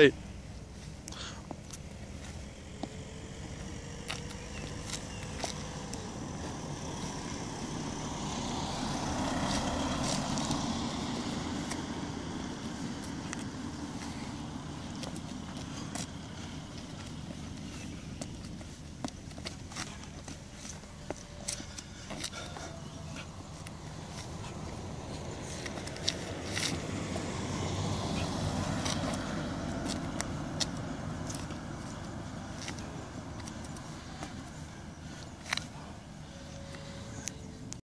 Hey.